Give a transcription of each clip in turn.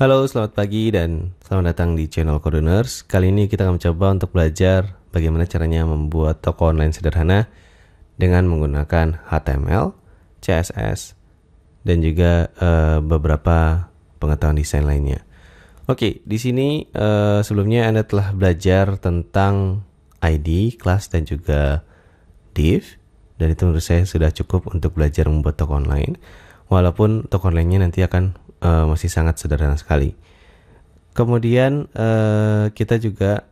Halo, selamat pagi dan selamat datang di channel Codoners. Kali ini kita akan mencoba untuk belajar bagaimana caranya membuat toko online sederhana dengan menggunakan HTML, CSS, dan juga uh, beberapa pengetahuan desain lainnya. Oke, di sini uh, sebelumnya Anda telah belajar tentang ID, kelas, dan juga div. Dan itu menurut saya sudah cukup untuk belajar membuat toko online. Walaupun toko online-nya nanti akan uh, masih sangat sederhana sekali. Kemudian uh, kita juga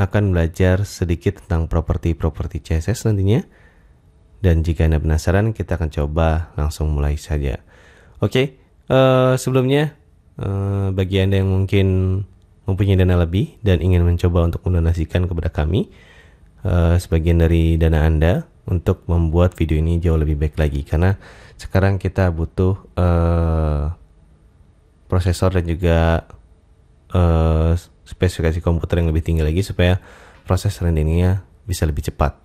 akan belajar sedikit tentang properti-properti CSS nantinya. Dan jika Anda penasaran, kita akan coba langsung mulai saja. Oke, okay, uh, sebelumnya uh, bagi Anda yang mungkin mempunyai dana lebih dan ingin mencoba untuk mendonasikan kepada kami uh, sebagian dari dana Anda untuk membuat video ini jauh lebih baik lagi karena sekarang kita butuh uh, prosesor dan juga uh, spesifikasi komputer yang lebih tinggi lagi supaya proses renderingnya bisa lebih cepat.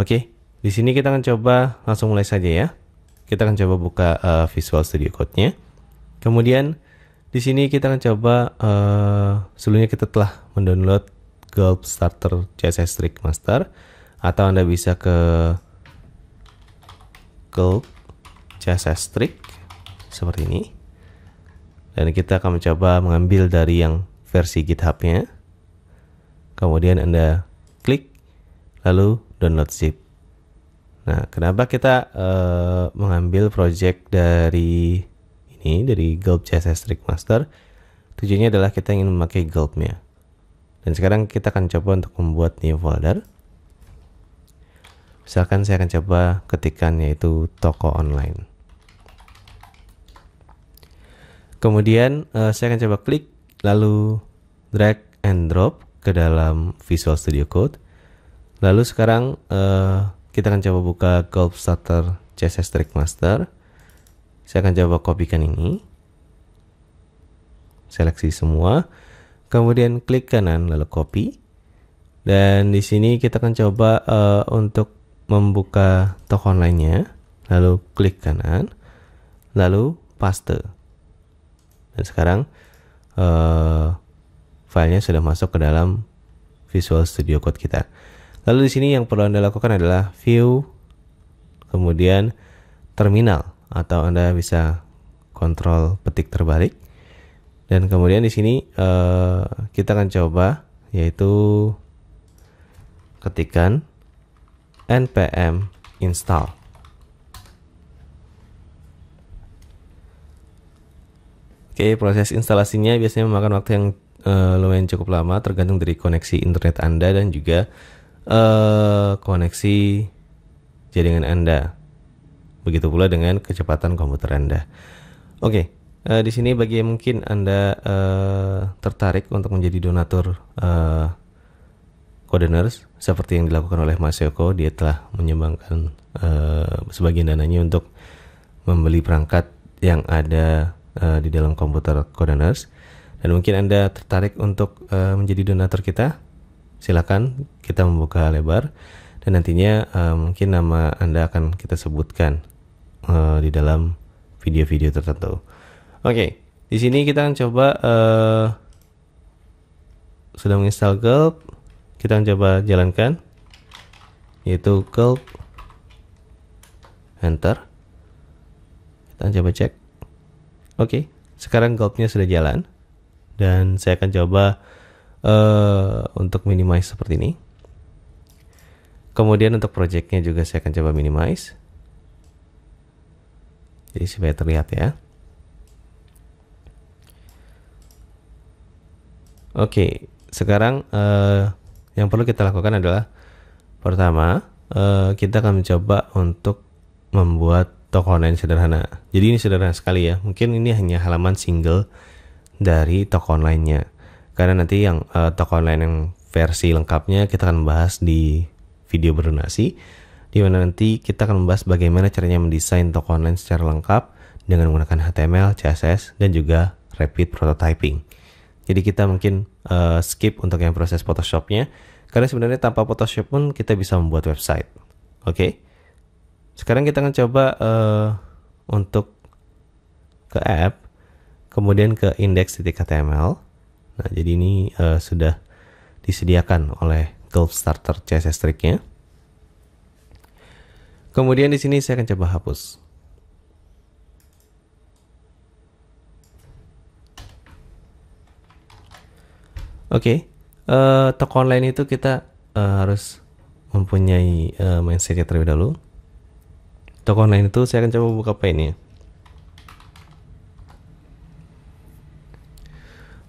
Oke, di sini kita akan coba langsung mulai saja ya. Kita akan coba buka uh, Visual Studio Code-nya. Kemudian di sini kita akan coba uh, sebelumnya kita telah mendownload Gulp Starter CSS Trick Master atau Anda bisa ke Gulp CSS Trick seperti ini dan kita akan mencoba mengambil dari yang versi GitHub-nya. Kemudian Anda klik, lalu download zip. Nah, kenapa kita uh, mengambil project dari ini, dari Gulp CSS Trick Master? Tujuannya adalah kita ingin memakai Gulp-nya. Dan sekarang kita akan coba untuk membuat new folder. Misalkan saya akan coba ketikkan yaitu toko online. Kemudian uh, saya akan coba klik lalu drag and drop ke dalam Visual Studio Code. Lalu sekarang uh, kita akan coba buka Gulp Starter CSS Trick Master. Saya akan coba kopikan ini. Seleksi semua. Kemudian klik kanan lalu copy. Dan di sini kita akan coba uh, untuk membuka toko online-nya. Lalu klik kanan. Lalu paste. Dan sekarang uh, filenya sudah masuk ke dalam Visual Studio Code kita. Lalu di sini yang perlu Anda lakukan adalah view, kemudian terminal atau Anda bisa kontrol petik terbalik. Dan kemudian di sini uh, kita akan coba yaitu ketikan npm install. Oke, proses instalasinya biasanya memakan waktu yang uh, lumayan cukup lama tergantung dari koneksi internet Anda dan juga uh, koneksi jaringan Anda. Begitu pula dengan kecepatan komputer Anda. Oke, uh, di sini bagi yang mungkin Anda uh, tertarik untuk menjadi donatur uh, Codeners seperti yang dilakukan oleh Mas Yoko, dia telah menyumbangkan uh, sebagian dananya untuk membeli perangkat yang ada uh, di dalam komputer Codeners. Dan mungkin Anda tertarik untuk uh, menjadi donatur kita, silakan kita membuka lebar. Dan nantinya uh, mungkin nama Anda akan kita sebutkan uh, di dalam video-video tertentu. Oke, okay, di sini kita akan coba uh, sudah menginstal Gulp, kita akan coba jalankan yaitu Gulp. Enter. Kita akan coba cek Oke, sekarang gulpnya sudah jalan dan saya akan coba uh, untuk minimize seperti ini. Kemudian untuk projectnya juga saya akan coba minimize. Jadi supaya terlihat ya. Oke, sekarang uh, yang perlu kita lakukan adalah pertama uh, kita akan mencoba untuk membuat toko online sederhana. Jadi ini sederhana sekali ya. Mungkin ini hanya halaman single dari toko online-nya. Karena nanti yang uh, toko online yang versi lengkapnya kita akan bahas di video berdonasi di mana nanti kita akan membahas bagaimana caranya mendesain toko online secara lengkap dengan menggunakan HTML, CSS dan juga rapid prototyping. Jadi kita mungkin uh, skip untuk yang proses Photoshopnya karena sebenarnya tanpa Photoshop pun kita bisa membuat website. Oke. Okay? Sekarang kita akan coba uh, untuk ke app. kemudian ke index.html. Nah, jadi ini uh, sudah disediakan oleh Gulf Starter CSS Trick-nya. Kemudian di sini saya akan coba hapus. Oke, okay. uh, toko online itu kita uh, harus mempunyai uh, mindsetnya terlebih dahulu. Toko online itu saya akan coba buka apa ini ya.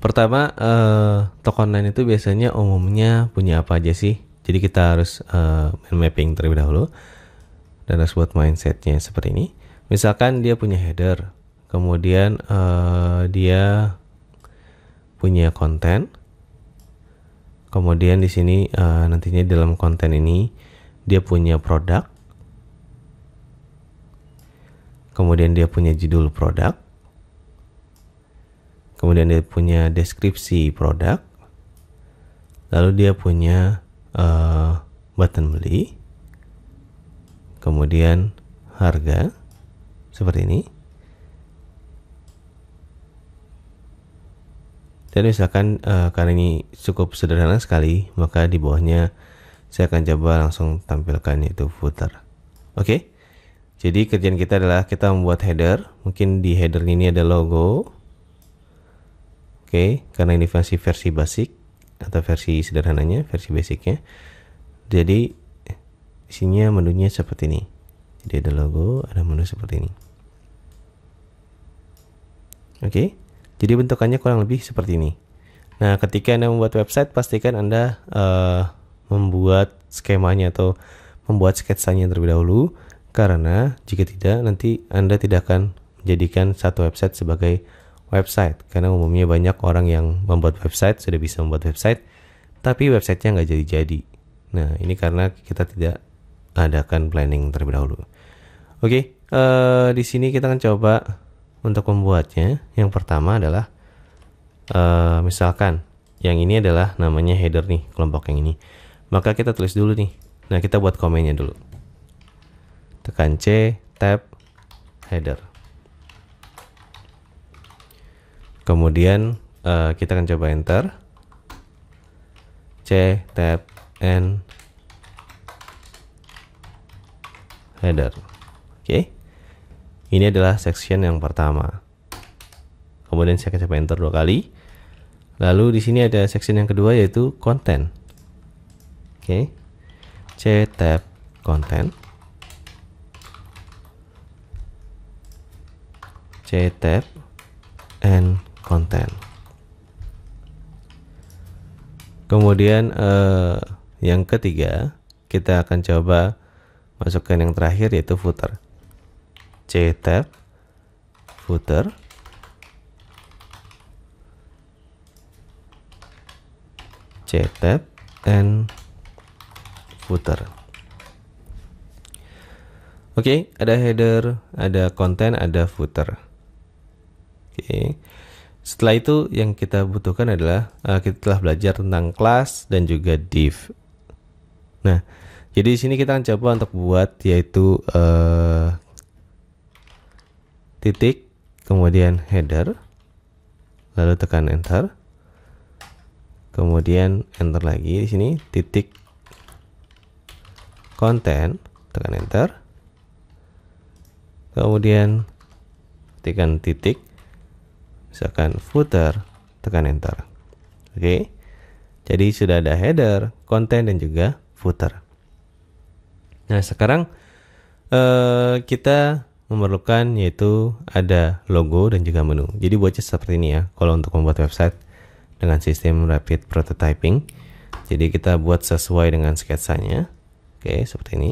Pertama, uh, toko online itu biasanya umumnya punya apa aja sih? Jadi kita harus uh, mapping terlebih dahulu dan harus buat mindsetnya seperti ini. Misalkan dia punya header, kemudian uh, dia punya konten, Kemudian di sini uh, nantinya dalam konten ini dia punya produk. Kemudian dia punya judul produk. Kemudian dia punya deskripsi produk. Lalu dia punya uh, button beli. Kemudian harga seperti ini. Dan misalkan uh, karena ini cukup sederhana sekali, maka di bawahnya saya akan coba langsung tampilkan yaitu footer. Oke. Okay? Jadi kerjaan kita adalah kita membuat header. Mungkin di header ini ada logo. Oke, karena ini versi versi basic atau versi sederhananya, versi basicnya. Jadi isinya menunya seperti ini. Jadi ada logo, ada menu seperti ini. Oke. Jadi bentukannya kurang lebih seperti ini. Nah, ketika Anda membuat website, pastikan Anda uh, membuat skemanya atau membuat sketsanya terlebih dahulu, karena jika tidak, nanti Anda tidak akan menjadikan satu website sebagai website. Karena umumnya banyak orang yang membuat website, sudah bisa membuat website, tapi websitenya nggak jadi-jadi. Nah, ini karena kita tidak adakan planning terlebih dahulu. Oke, okay, uh, eh, di sini kita akan coba untuk membuatnya yang pertama adalah uh, misalkan yang ini adalah namanya header nih kelompok yang ini maka kita tulis dulu nih nah kita buat komennya dulu tekan C tab header kemudian uh, kita akan coba enter C tab N header oke okay. Ini adalah section yang pertama. Kemudian saya akan coba enter dua kali. Lalu di sini ada section yang kedua yaitu konten. Oke. Okay. C tab konten. C tab and konten. Kemudian eh, yang ketiga kita akan coba masukkan yang terakhir yaitu footer. C tab footer C tab and footer Oke, okay, ada header, ada konten, ada footer. Oke. Setelah itu yang kita butuhkan adalah uh, kita telah belajar tentang kelas dan juga div. Nah, jadi di sini kita akan coba untuk buat yaitu uh, titik kemudian header lalu tekan enter kemudian enter lagi di sini titik konten tekan enter kemudian tekan titik misalkan footer tekan enter oke jadi sudah ada header konten dan juga footer nah sekarang uh, kita memerlukan yaitu ada logo dan juga menu. Jadi buatnya seperti ini ya. Kalau untuk membuat website dengan sistem rapid prototyping. Jadi kita buat sesuai dengan sketsanya. Oke, seperti ini.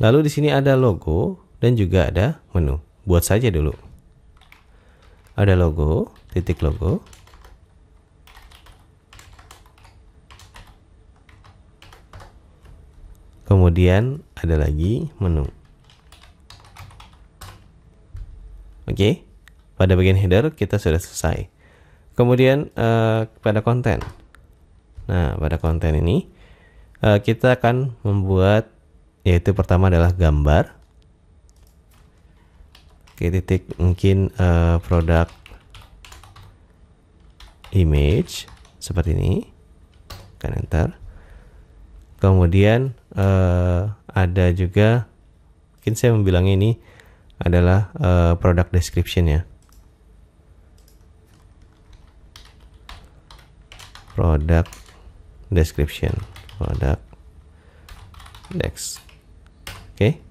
Lalu di sini ada logo dan juga ada menu. Buat saja dulu. Ada logo, titik logo. Kemudian ada lagi menu. Oke, pada bagian header kita sudah selesai. Kemudian uh, pada konten. Nah, pada konten ini uh, kita akan membuat yaitu pertama adalah gambar. Oke, titik mungkin uh, produk image seperti ini. Kan enter. Kemudian uh, ada juga mungkin saya membilang ini adalah uh, product description ya product description product dex oke. okay.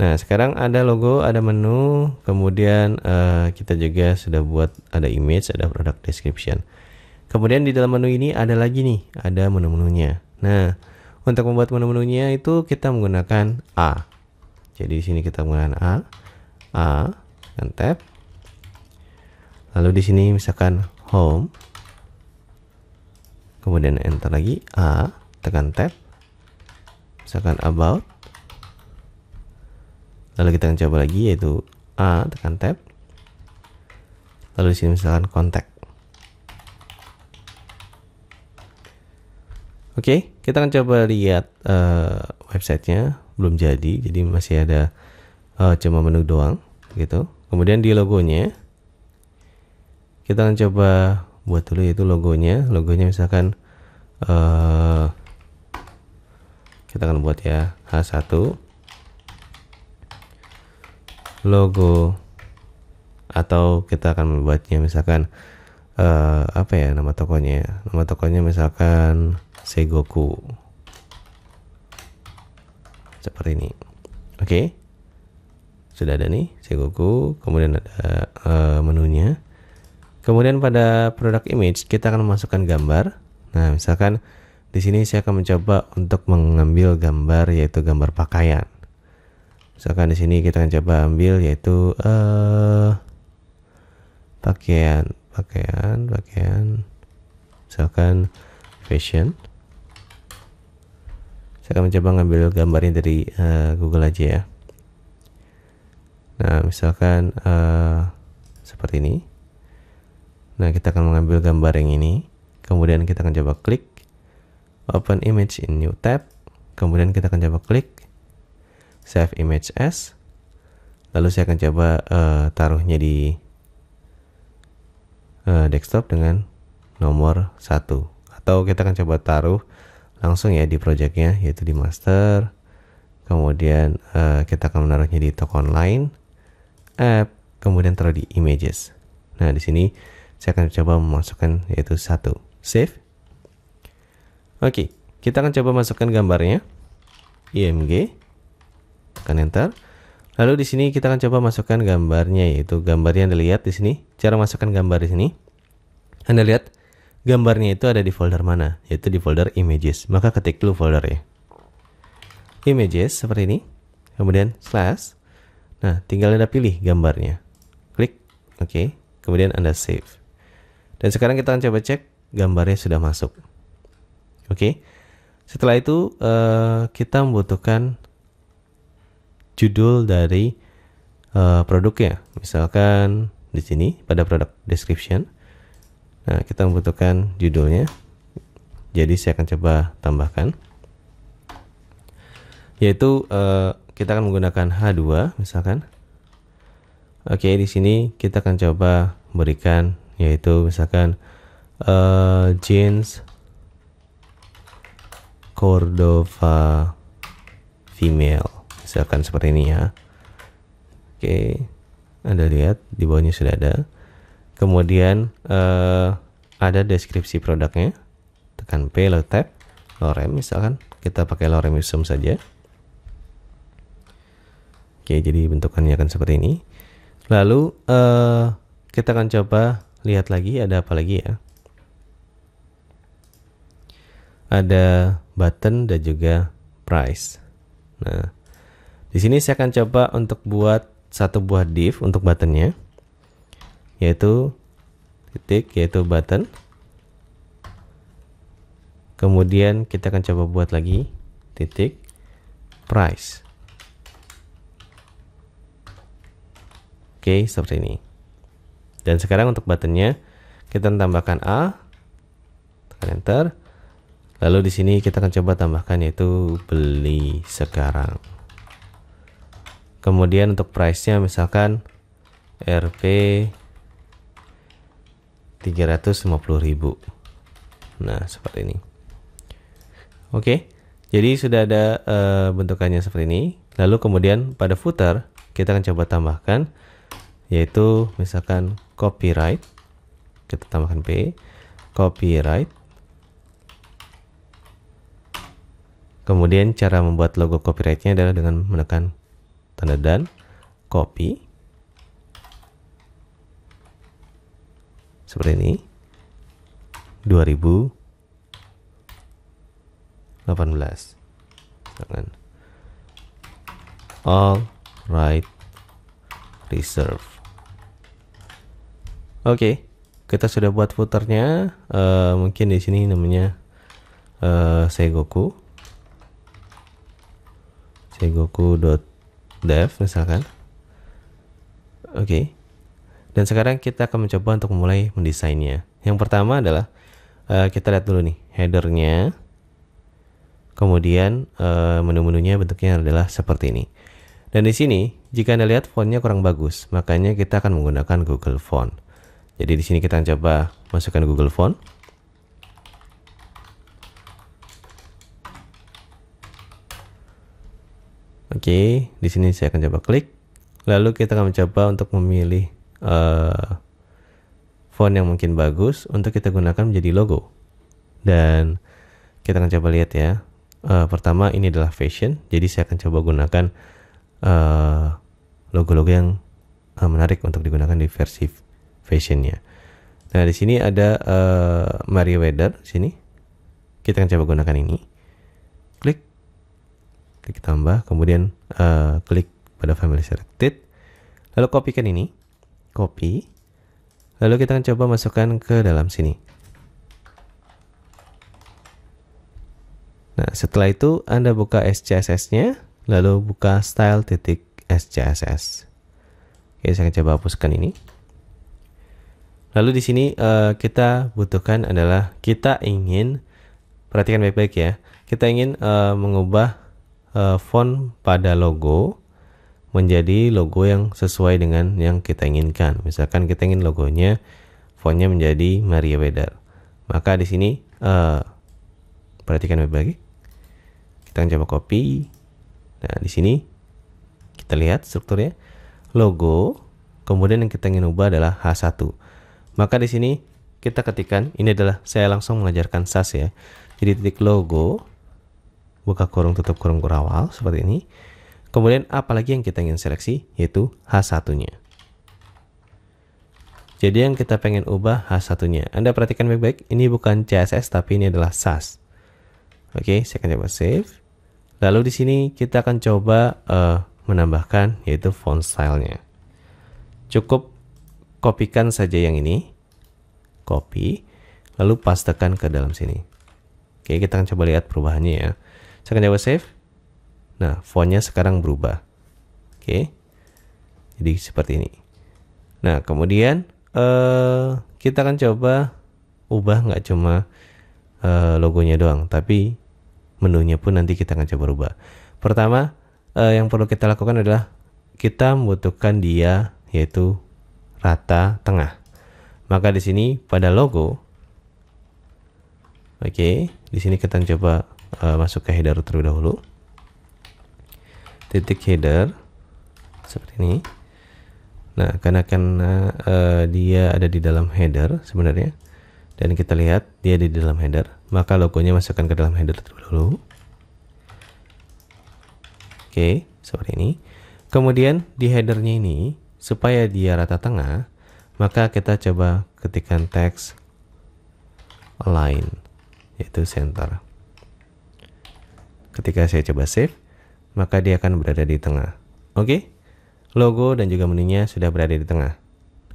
Nah sekarang ada logo ada menu kemudian uh, kita juga sudah buat ada image ada product description kemudian di dalam menu ini ada lagi nih ada menu-menunya nah untuk membuat menu-menunya itu kita menggunakan A jadi di sini kita menggunakan A, A dan tab. Lalu di sini misalkan home. Kemudian enter lagi A, tekan tab. Misalkan about. Lalu kita akan coba lagi yaitu A, tekan tab. Lalu di sini misalkan contact. Oke, kita akan coba lihat uh, websitenya belum jadi jadi masih ada uh, cuma menu doang gitu kemudian di logonya kita akan coba buat dulu itu logonya logonya misalkan uh, kita akan buat ya H1 logo atau kita akan membuatnya misalkan uh, apa ya nama tokonya? Nama tokonya misalkan Segoku. Seperti ini. Oke. Okay. sudah ada nih Segoku kemudian ada uh, menunya. Kemudian pada produk image kita akan memasukkan gambar. Nah misalkan di sini saya akan mencoba untuk mengambil gambar yaitu gambar pakaian misalkan di sini kita akan coba ambil yaitu uh, pakaian pakaian pakaian. Misalkan fashion. Saya akan mencoba ngambil gambarnya dari uh, Google aja ya. Nah misalkan uh, seperti ini. Nah kita akan mengambil gambar yang ini. Kemudian kita akan coba klik open image in new tab. Kemudian kita akan coba klik save image as. Lalu saya akan coba uh, taruhnya di uh, desktop dengan nomor 1 atau kita akan coba taruh langsung ya di projectnya yaitu di master. Kemudian uh, kita akan menaruhnya di toko online app kemudian taruh di images. Nah di sini saya akan coba memasukkan yaitu satu. Save. Oke kita akan coba masukkan gambarnya. Img tekan enter lalu di sini kita akan coba masukkan gambarnya yaitu gambar yang dilihat di sini cara masukkan gambar di sini anda lihat gambarnya itu ada di folder mana, yaitu di folder images. Maka ketik dulu folder ya. Images seperti ini. Kemudian slash. Nah, tinggal Anda pilih gambarnya. Klik oke, okay. kemudian Anda save. Dan sekarang kita akan coba cek gambarnya sudah masuk. Oke. Okay. Setelah itu uh, kita membutuhkan judul dari uh, produknya. Misalkan di sini pada produk description Nah, kita membutuhkan judulnya. Jadi saya akan coba tambahkan. Yaitu uh, kita akan menggunakan H2 misalkan. Oke, di sini kita akan coba berikan yaitu misalkan uh, jeans Cordova female. Misalkan seperti ini ya. Oke. Anda lihat di bawahnya sudah ada. Kemudian uh, ada deskripsi produknya. Tekan P lalu tab lorem misalkan. Kita pakai lorem ipsum saja. Oke jadi bentukannya akan seperti ini. Lalu uh, kita akan coba lihat lagi ada apa lagi ya. Ada button dan juga price. Nah di sini saya akan coba untuk buat satu buah div untuk buttonnya yaitu titik yaitu button. Kemudian kita akan coba buat lagi titik price. Oke seperti ini. Dan sekarang untuk buttonnya kita tambahkan A tekan enter. Lalu di sini kita akan coba tambahkan yaitu beli sekarang kemudian untuk price nya misalkan RP 350.000 nah seperti ini. Oke jadi sudah ada uh, bentukannya seperti ini. Lalu kemudian pada footer kita akan coba tambahkan yaitu misalkan copyright. Kita tambahkan P copyright. Kemudian cara membuat logo copyrightnya adalah dengan menekan tanda dan copy. Seperti ini. 2018 misalkan all right. Reserve. Oke okay, kita sudah buat footernya. Uh, mungkin di sini namanya uh, Seigoku seigoku.dev misalkan oke okay. dan sekarang kita akan mencoba untuk mulai mendesainnya yang pertama adalah uh, kita lihat dulu nih headernya kemudian uh, menu-menunya bentuknya adalah seperti ini dan di sini, jika Anda lihat fontnya kurang bagus, makanya kita akan menggunakan Google Font. Jadi di sini kita coba masukkan Google Font. Oke, di sini saya akan coba klik. Lalu kita akan mencoba untuk memilih uh, font yang mungkin bagus untuk kita gunakan menjadi logo. Dan kita akan coba lihat ya. Uh, pertama ini adalah fashion, jadi saya akan coba gunakan Eh, logo-logo uh, yang uh, menarik untuk digunakan di versi fashionnya. Nah di sini ada uh, Mario Weather sini. Kita akan coba gunakan ini. Klik, tambah, kemudian uh, klik pada family selected. Lalu kopikan ini, copy. Lalu kita akan coba masukkan ke dalam sini. Nah, setelah itu Anda buka SCSS-nya, lalu buka style titik SCSS. Oke, saya akan coba hapuskan ini. Lalu di sini uh, kita butuhkan adalah kita ingin perhatikan baik-baik ya. Kita ingin uh, mengubah uh, font pada logo menjadi logo yang sesuai dengan yang kita inginkan. Misalkan kita ingin logonya fontnya menjadi Maria Weather. Maka di sini uh, perhatikan baik-baik. Kita coba copy Nah, di sini kita lihat strukturnya. Logo, kemudian yang kita ingin ubah adalah H1. Maka di sini kita ketikkan, ini adalah saya langsung mengajarkan SAS ya. Jadi titik logo, buka kurung tutup kurung kurawal seperti ini. Kemudian apalagi yang kita ingin seleksi yaitu H1-nya. Jadi yang kita pengen ubah H1-nya. Anda perhatikan baik-baik, ini bukan CSS tapi ini adalah SAS. Oke, saya akan coba save. Lalu di sini kita akan coba uh, menambahkan yaitu font stylenya. Cukup kopikan saja yang ini, copy, lalu pastekan ke dalam sini. Oke, kita akan coba lihat perubahannya ya. Akan coba save. Nah, fontnya sekarang berubah. Oke, jadi seperti ini. Nah, kemudian uh, kita akan coba ubah nggak cuma uh, logonya doang, tapi menunya pun nanti kita akan coba rubah. Pertama, eh, yang perlu kita lakukan adalah kita membutuhkan dia yaitu rata tengah. Maka di sini pada logo, oke, okay, di sini kita coba uh, masuk ke header terlebih dahulu. Titik header seperti ini. Nah, karena karena uh, dia ada di dalam header sebenarnya, dan kita lihat dia di dalam header maka logonya masukkan ke dalam header terlebih dahulu oke seperti ini kemudian di headernya ini supaya dia rata tengah maka kita coba ketikkan teks align yaitu center ketika saya coba save maka dia akan berada di tengah oke logo dan juga menunya sudah berada di tengah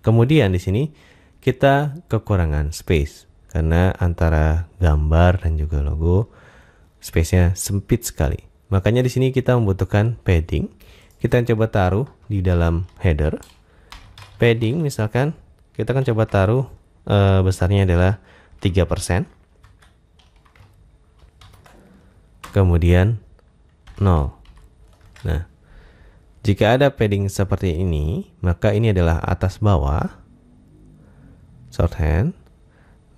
kemudian di sini kita kekurangan space karena antara gambar dan juga logo space-nya sempit sekali. Makanya di sini kita membutuhkan padding. Kita coba taruh di dalam header. Padding misalkan kita akan coba taruh e, besarnya adalah 3%. Kemudian 0. Nah, jika ada padding seperti ini, maka ini adalah atas bawah shorthand.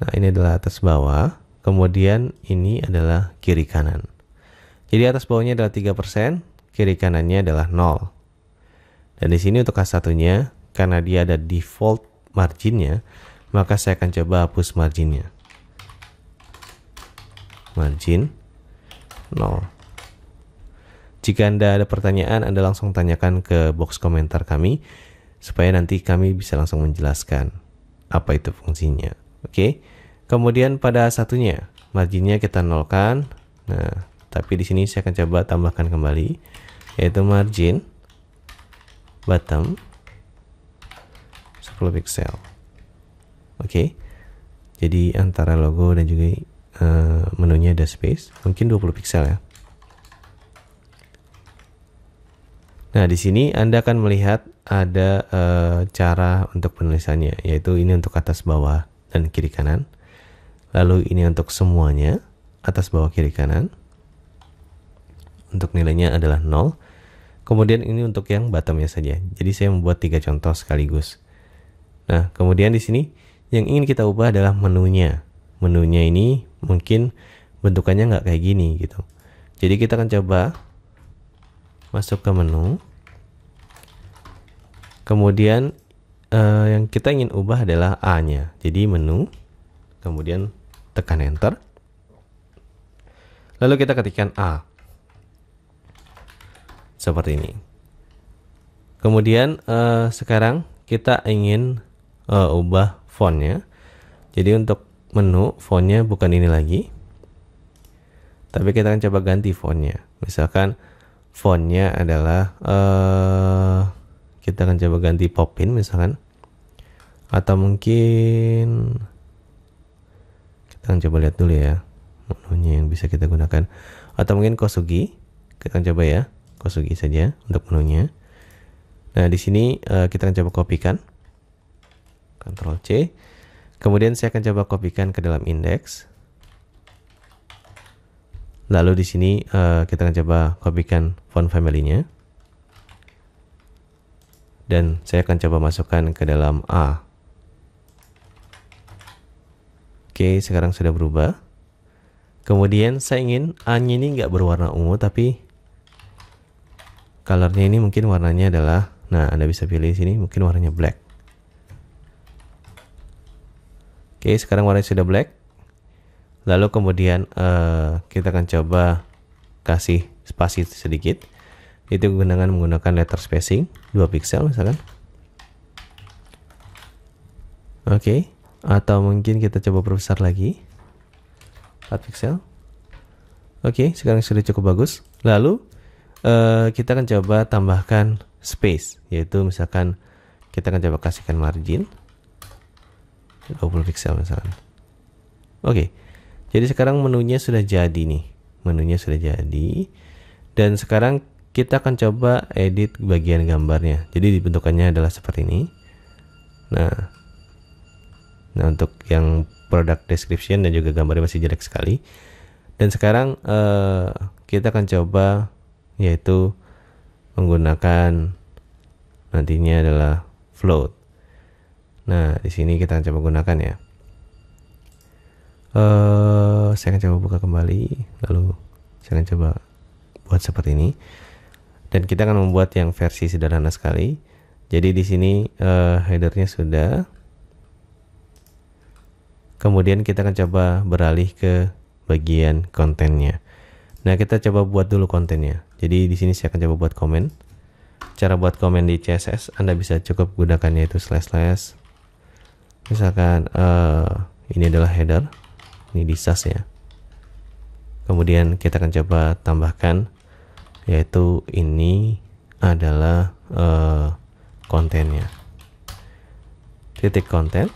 Nah, ini adalah atas bawah. Kemudian ini adalah kiri kanan. Jadi atas bawahnya adalah 3%, kiri kanannya adalah 0. Dan di sini untuk K1-nya, karena dia ada default marginnya, maka saya akan coba hapus marginnya. Margin 0. Jika Anda ada pertanyaan, Anda langsung tanyakan ke box komentar kami, supaya nanti kami bisa langsung menjelaskan apa itu fungsinya. Oke. Kemudian pada satunya, marginnya kita nolkan. Nah, tapi di sini saya akan coba tambahkan kembali, yaitu margin bottom 10 pixel. Oke. Okay. Jadi antara logo dan juga uh, menunya ada space, mungkin 20 pixel ya. Nah, di sini Anda akan melihat ada uh, cara untuk penulisannya, yaitu ini untuk atas bawah dan kiri kanan. Lalu ini untuk semuanya, atas bawah kiri kanan. Untuk nilainya adalah 0. Kemudian ini untuk yang bottomnya saja. Jadi saya membuat tiga contoh sekaligus. Nah, kemudian di sini yang ingin kita ubah adalah menunya. Menunya ini mungkin bentukannya nggak kayak gini gitu. Jadi kita akan coba masuk ke menu. Kemudian eh, yang kita ingin ubah adalah A-nya. Jadi menu, kemudian tekan enter. Lalu kita ketikkan A seperti ini. Kemudian uh, sekarang kita ingin uh, ubah fontnya. Jadi untuk menu fontnya bukan ini lagi, tapi kita akan coba ganti fontnya. Misalkan fontnya adalah uh, kita akan coba ganti Popin misalkan, atau mungkin kita akan coba lihat dulu ya menunya yang bisa kita gunakan, atau mungkin Kosugi kita akan coba ya Kosugi saja untuk menunya. Nah, di sini uh, kita akan coba kopikan. Ctrl C. Kemudian saya akan coba kopikan ke dalam indeks. Lalu di sini uh, kita akan coba kopikan font family-nya. Dan saya akan coba masukkan ke dalam A. Oke, sekarang sudah berubah. Kemudian saya ingin A-nya ini nggak berwarna ungu tapi colornya ini mungkin warnanya adalah nah anda bisa pilih sini mungkin warnanya black oke sekarang warnanya sudah black. Lalu kemudian uh, kita akan coba kasih spasi sedikit. Itu dengan menggunakan letter spacing 2 pixel misalkan. Oke atau mungkin kita coba perbesar lagi 4 pixel. Oke sekarang sudah cukup bagus. Lalu uh, kita akan coba tambahkan space yaitu misalkan kita akan coba kasihkan margin 20 pixel misalkan. Oke jadi sekarang menunya sudah jadi nih. Menunya sudah jadi. Dan sekarang kita akan coba edit bagian gambarnya. Jadi dibentukannya adalah seperti ini. Nah nah untuk yang product description dan juga gambarnya masih jelek sekali. Dan sekarang uh, kita akan coba yaitu menggunakan nantinya adalah float. Nah, di sini kita akan coba gunakan ya. Uh, saya akan coba buka kembali, lalu saya akan coba buat seperti ini. Dan kita akan membuat yang versi sederhana sekali. Jadi di sini uh, headernya sudah. Kemudian kita akan coba beralih ke bagian kontennya. Nah, kita coba buat dulu kontennya. Jadi di sini saya akan coba buat komen. Cara buat komen di CSS Anda bisa cukup gunakan yaitu slash slash. Misalkan uh, ini adalah header, ini di SAS ya. Kemudian kita akan coba tambahkan yaitu ini adalah uh, kontennya. Titik konten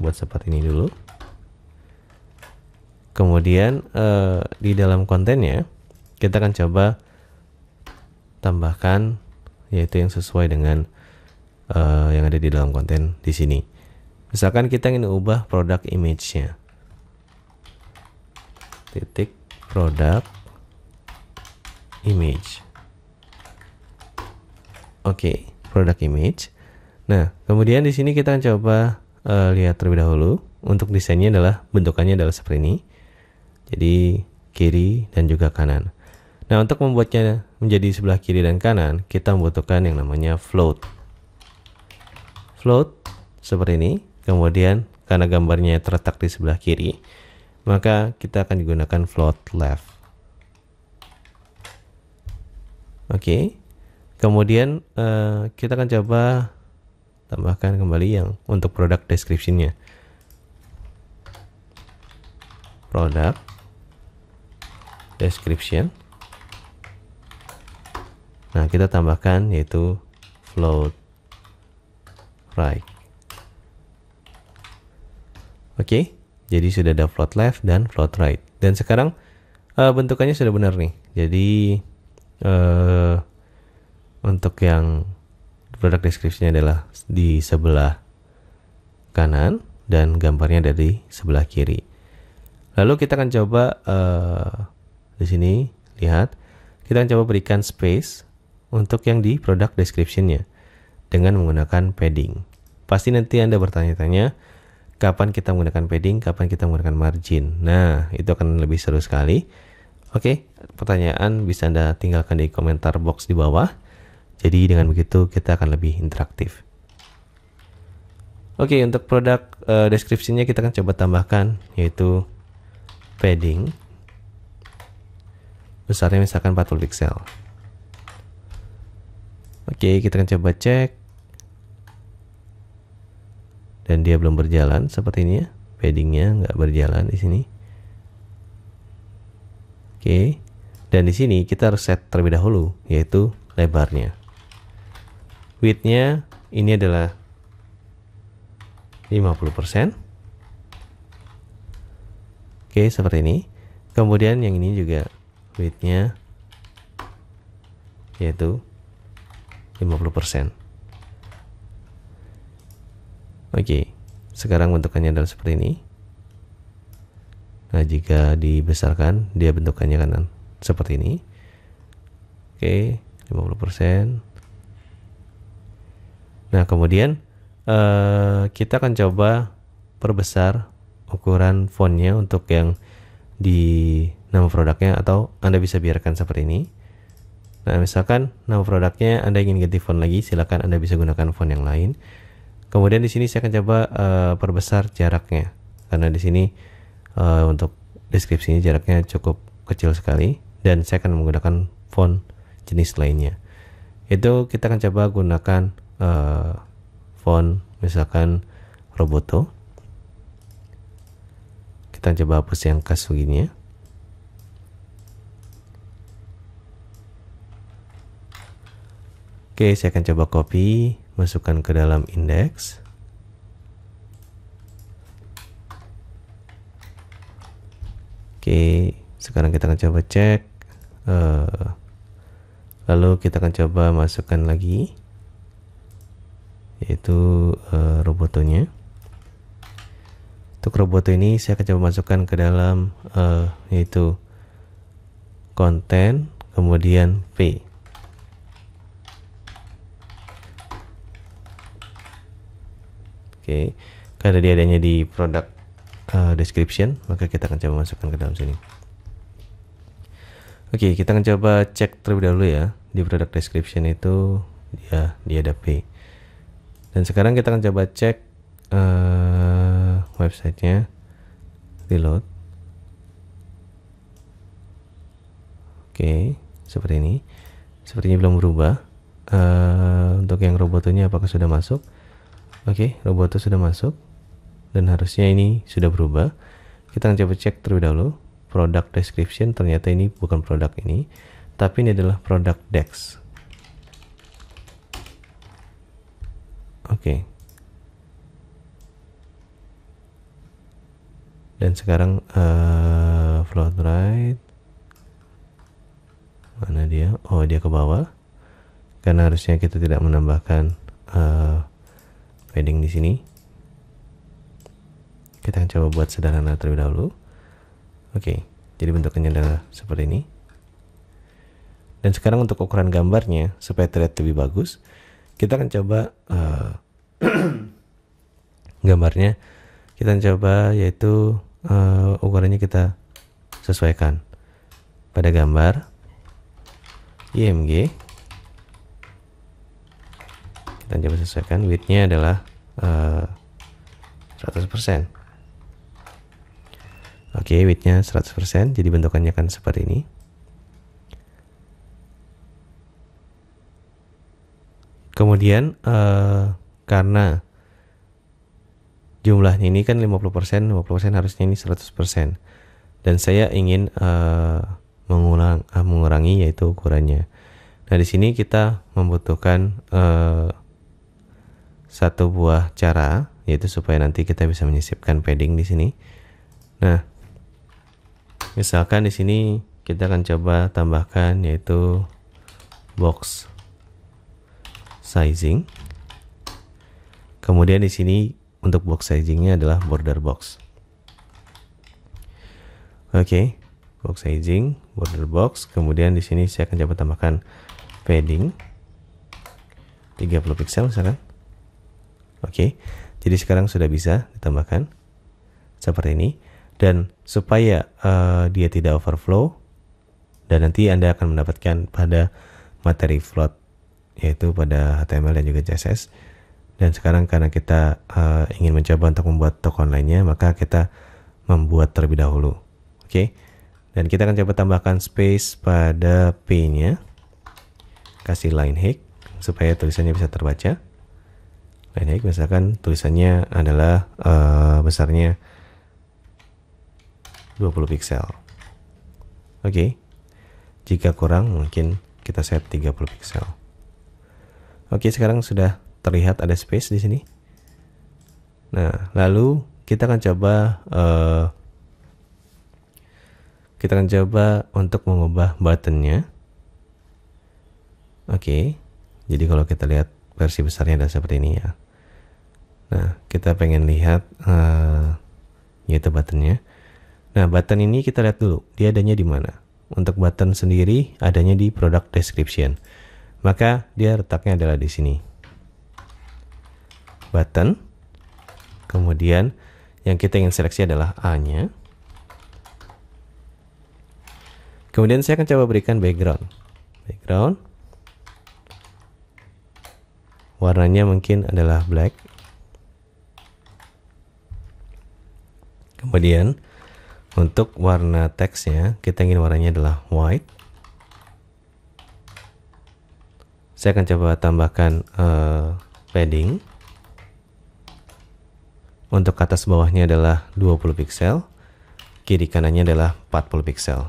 buat seperti ini dulu kemudian uh, di dalam kontennya kita akan coba tambahkan yaitu yang sesuai dengan uh, yang ada di dalam konten di sini misalkan kita ingin ubah produk image-nya titik produk image oke okay, produk image nah kemudian di sini kita coba uh, lihat terlebih dahulu. Untuk desainnya adalah bentukannya adalah seperti ini. Jadi kiri dan juga kanan. Nah, untuk membuatnya menjadi sebelah kiri dan kanan, kita membutuhkan yang namanya float. Float seperti ini. Kemudian karena gambarnya terletak di sebelah kiri, maka kita akan digunakan float left. Oke. Kemudian uh, kita akan coba tambahkan kembali yang untuk produk description-nya. Produk description. Nah, kita tambahkan yaitu float right. Oke, jadi sudah ada float left dan float right. Dan sekarang uh, bentukannya sudah benar nih. Jadi uh, untuk yang produk deskripsinya adalah di sebelah kanan dan gambarnya ada di sebelah kiri. Lalu kita akan coba uh, di sini lihat kita akan coba berikan space untuk yang di produk descriptionnya dengan menggunakan padding. Pasti nanti Anda bertanya-tanya, kapan kita menggunakan padding, kapan kita menggunakan margin. Nah, itu akan lebih seru sekali. Oke, pertanyaan bisa Anda tinggalkan di komentar box di bawah. Jadi dengan begitu kita akan lebih interaktif. Oke, untuk produk uh, deskripsinya kita akan coba tambahkan yaitu padding besarnya misalkan 40 pixel. Oke, kita akan coba cek. Dan dia belum berjalan seperti ini ya. Paddingnya nggak berjalan di sini. Oke. Dan di sini kita harus set terlebih dahulu, yaitu lebarnya. Widthnya ini adalah 50%. Oke, seperti ini. Kemudian yang ini juga widthnya yaitu 50%. Oke, sekarang bentukannya adalah seperti ini. Nah, jika dibesarkan, dia bentukannya kan seperti ini. Oke, 50%. Nah, kemudian uh, kita akan coba perbesar ukuran fontnya untuk yang di nama produknya atau Anda bisa biarkan seperti ini. Nah, misalkan nama produknya Anda ingin ganti font lagi, silakan Anda bisa gunakan font yang lain. Kemudian di sini saya akan coba uh, perbesar jaraknya. Karena di sini uh, untuk deskripsinya jaraknya cukup kecil sekali dan saya akan menggunakan font jenis lainnya. Itu kita akan coba gunakan uh, font misalkan Roboto. Kita coba hapus yang khas begini ya. Oke, saya akan coba copy, masukkan ke dalam index. Oke, sekarang kita akan coba cek. Uh, lalu kita akan coba masukkan lagi, yaitu uh, robotonya. Untuk roboto ini saya akan coba masukkan ke dalam uh, yaitu konten, kemudian P. Oke, karena dia adanya di produk uh, description, maka kita akan coba masukkan ke dalam sini. Oke, kita akan coba cek terlebih dahulu ya di produk description itu dia dia ada P. Dan sekarang kita akan coba cek uh, websitenya reload. Oke, seperti ini. Sepertinya belum berubah. Uh, untuk yang robotonya apakah sudah masuk? Oke, Roboto sudah masuk dan harusnya ini sudah berubah. Kita akan coba cek terlebih dahulu. Product description ternyata ini bukan produk ini, tapi ini adalah produk Dex. Oke. Dan sekarang uh, float right. Mana dia? Oh, dia ke bawah. Karena harusnya kita tidak menambahkan uh, padding di sini. Kita akan coba buat sederhana terlebih dahulu. Oke, jadi bentuknya adalah seperti ini. Dan sekarang untuk ukuran gambarnya supaya terlihat lebih bagus, kita akan coba uh, gambarnya kita coba yaitu uh, ukurannya kita sesuaikan pada gambar IMG kita coba sesuaikan widthnya adalah uh, 100% Oke, okay, widthnya 100%, jadi bentukannya akan seperti ini. Kemudian uh, karena jumlahnya ini kan 50%, 50% harusnya ini 100%. Dan saya ingin uh, mengulang, uh, mengurangi yaitu ukurannya. Nah, di sini kita membutuhkan uh, satu buah cara yaitu supaya nanti kita bisa menyisipkan padding di sini. Nah, misalkan di sini kita akan coba tambahkan yaitu box sizing. Kemudian di sini untuk box sizingnya adalah border box. Oke, okay, box sizing, border box. Kemudian di sini saya akan coba tambahkan padding 30 pixel misalkan. Oke, jadi sekarang sudah bisa ditambahkan seperti ini. Dan supaya uh, dia tidak overflow dan nanti Anda akan mendapatkan pada materi float yaitu pada HTML dan juga CSS dan sekarang karena kita uh, ingin mencoba untuk membuat toko online-nya, maka kita membuat terlebih dahulu. Oke. Okay? Dan kita akan coba tambahkan space pada P-nya. Kasih line height supaya tulisannya bisa terbaca. Height misalkan tulisannya adalah uh, besarnya 20 pixel. Oke. Okay. Jika kurang mungkin kita set 30 pixel. Oke, okay, sekarang sudah terlihat ada space di sini. Nah, lalu kita akan coba uh, kita akan coba untuk mengubah buttonnya. Oke, okay. jadi kalau kita lihat versi besarnya ada seperti ini ya. Nah, kita pengen lihat uh, yaitu buttonnya. Nah, button ini kita lihat dulu, dia adanya di mana. Untuk button sendiri adanya di product description. Maka dia letaknya adalah di sini button. Kemudian yang kita ingin seleksi adalah A-nya. Kemudian saya akan coba berikan background. Background. Warnanya mungkin adalah black. Kemudian untuk warna teksnya kita ingin warnanya adalah white. Saya akan coba tambahkan uh, padding. Untuk atas bawahnya adalah 20 pixel, kiri kanannya adalah 40 pixel.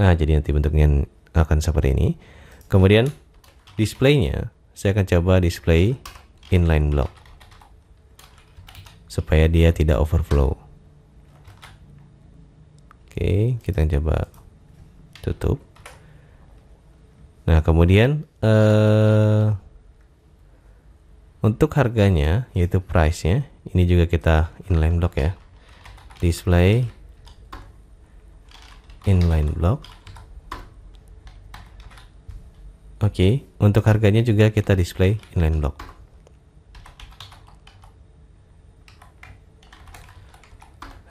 Nah, jadi nanti bentuknya akan seperti ini. Kemudian displaynya, saya akan coba display inline block supaya dia tidak overflow. Oke, kita coba tutup. Nah, kemudian eh, untuk harganya yaitu price-nya, ini juga kita inline block ya. Display inline block. Oke, okay. untuk harganya juga kita display inline block.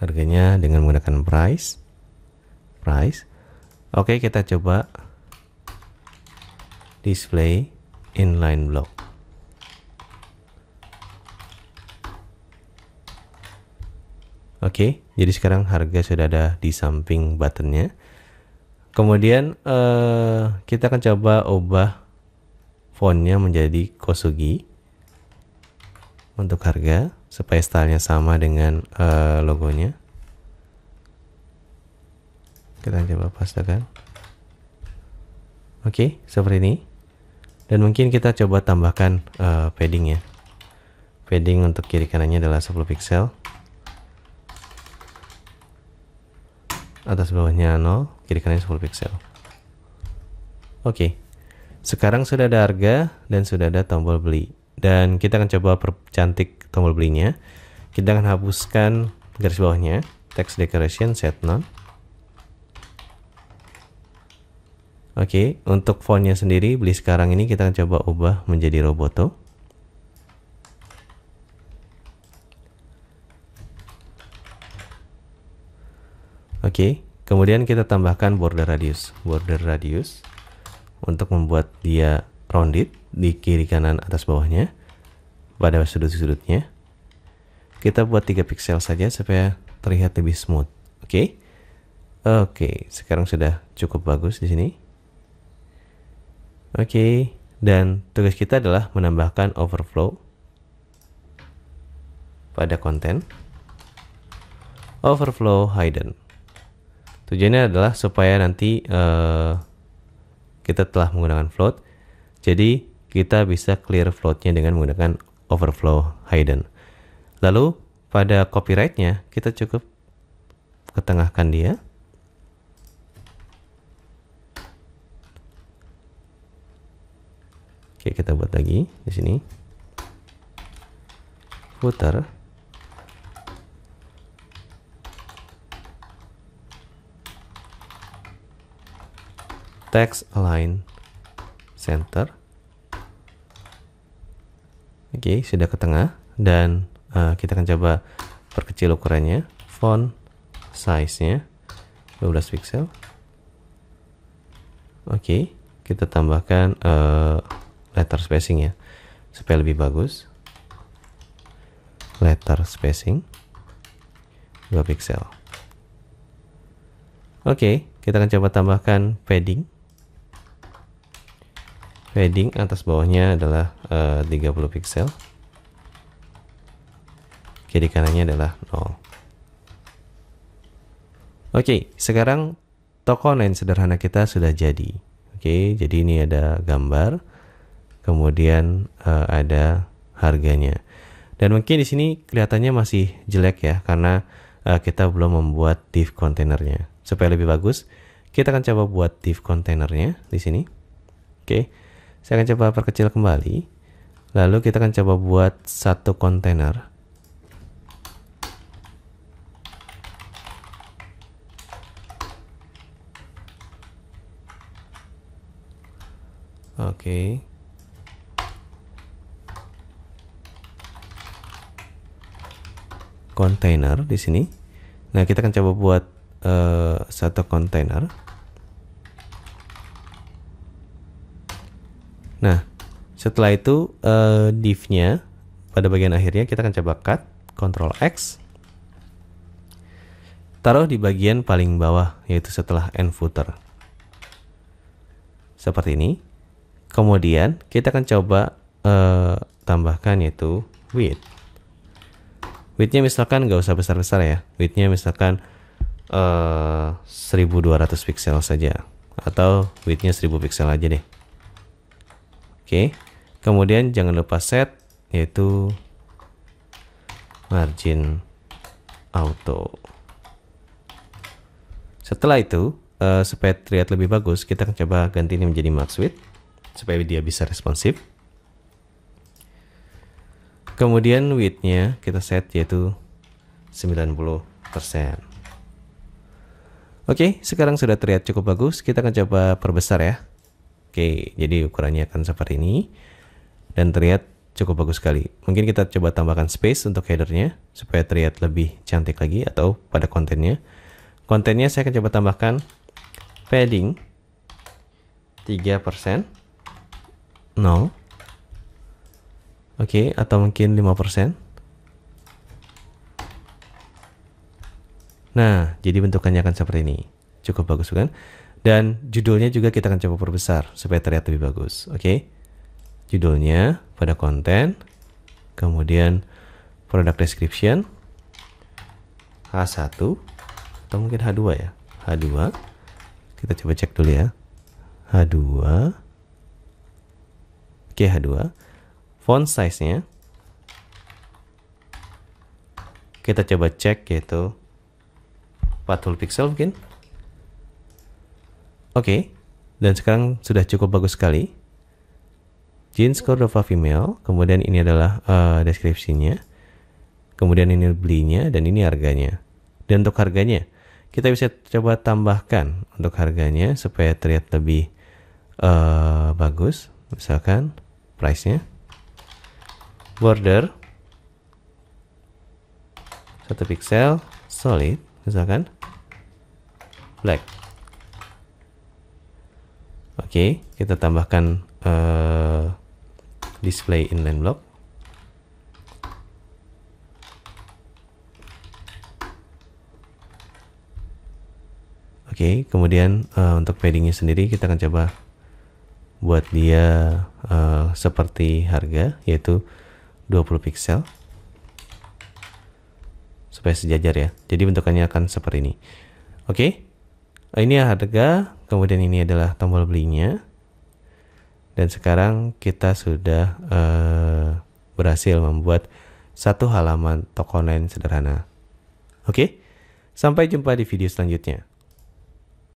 Harganya dengan menggunakan price. Price. Oke, kita coba display inline block. Oke, jadi sekarang harga sudah ada di samping buttonnya. Kemudian uh, kita akan coba ubah fontnya menjadi Kosugi untuk harga supaya stylenya sama dengan uh, logonya. Kita coba pastikan. Oke, seperti ini. Dan mungkin kita coba tambahkan uh, padding ya. Padding untuk kiri kanannya adalah 10 pixel. atas bawahnya 0 kiri kanannya 10 pixel oke sekarang sudah ada harga dan sudah ada tombol beli dan kita akan coba percantik tombol belinya. Kita akan hapuskan garis bawahnya. Text decoration set none. Oke okay, untuk fontnya sendiri beli sekarang ini kita akan coba ubah menjadi roboto. Oke okay, kemudian kita tambahkan border radius. Border radius untuk membuat dia rounded di kiri kanan atas bawahnya pada sudut-sudutnya. Kita buat 3 pixel saja supaya terlihat lebih smooth. Oke. Oke, sekarang sudah cukup bagus di sini. Oke, dan tugas kita adalah menambahkan overflow pada konten overflow hidden. Tujuannya adalah supaya nanti uh, kita telah menggunakan float, jadi kita bisa clear floatnya dengan menggunakan overflow hidden. Lalu pada copyrightnya kita cukup ketengahkan dia. Oke, kita buat lagi di sini. Footer text align center oke okay, sudah ke tengah. Dan uh, kita akan coba perkecil ukurannya. Font size nya 12 pixel. Oke okay, kita tambahkan uh, letter spacing ya supaya lebih bagus. Letter spacing 2 pixel. Oke okay, kita akan coba tambahkan padding padding atas bawahnya adalah uh, 30 pixel kiri kanannya adalah 0 Oke, sekarang toko online sederhana kita sudah jadi. Oke, jadi ini ada gambar, kemudian uh, ada harganya. Dan mungkin di sini kelihatannya masih jelek ya, karena uh, kita belum membuat div kontainernya. Supaya lebih bagus, kita akan coba buat div kontainernya di sini. Oke, saya akan coba perkecil kembali. Lalu kita akan coba buat satu kontainer. Oke. Okay. Kontainer di sini. Nah, kita akan coba buat uh, satu kontainer. Nah, setelah itu uh, div-nya pada bagian akhirnya kita akan coba cut, Ctrl X, taruh di bagian paling bawah yaitu setelah end footer. Seperti ini. Kemudian kita akan coba uh, tambahkan yaitu width. Widthnya misalkan nggak usah besar-besar ya. Widthnya misalkan uh, eh, 1200 pixel saja atau widthnya 1000 pixel aja deh. Oke. Kemudian jangan lupa set yaitu margin auto. Setelah itu, uh, supaya terlihat lebih bagus, kita akan coba ganti ini menjadi max width supaya dia bisa responsif. Kemudian width-nya kita set yaitu 90%. Oke, sekarang sudah terlihat cukup bagus. Kita akan coba perbesar ya. Oke, jadi ukurannya akan seperti ini dan terlihat cukup bagus sekali. Mungkin kita coba tambahkan space untuk headernya supaya terlihat lebih cantik lagi atau pada kontennya. Kontennya saya akan coba tambahkan padding 3%, 0, oke, atau mungkin 5%. Nah, jadi bentukannya akan seperti ini. Cukup bagus kan? Dan judulnya juga kita akan coba perbesar supaya terlihat lebih bagus. Oke. Okay? Judulnya pada konten, kemudian product description H1 atau mungkin H2 ya. H2. Kita coba cek dulu ya. H2. Oke, H2. Font size-nya kita coba cek yaitu 40 pixel mungkin Oke, dan sekarang sudah cukup bagus sekali. Jeans Cordova female, kemudian ini adalah uh, deskripsinya, kemudian ini belinya, dan ini harganya. Dan untuk harganya, kita bisa coba tambahkan untuk harganya supaya terlihat lebih uh, bagus. Misalkan price-nya, border, satu pixel, solid, misalkan black. Oke, kita tambahkan uh, display inline block. Oke, kemudian uh, untuk paddingnya sendiri kita akan coba buat dia uh, seperti harga yaitu 20 pixel supaya sejajar ya. Jadi bentukannya akan seperti ini. Oke, ini harga, kemudian ini adalah tombol belinya. Dan sekarang kita sudah uh, berhasil membuat satu halaman toko online sederhana. Oke, sampai jumpa di video selanjutnya.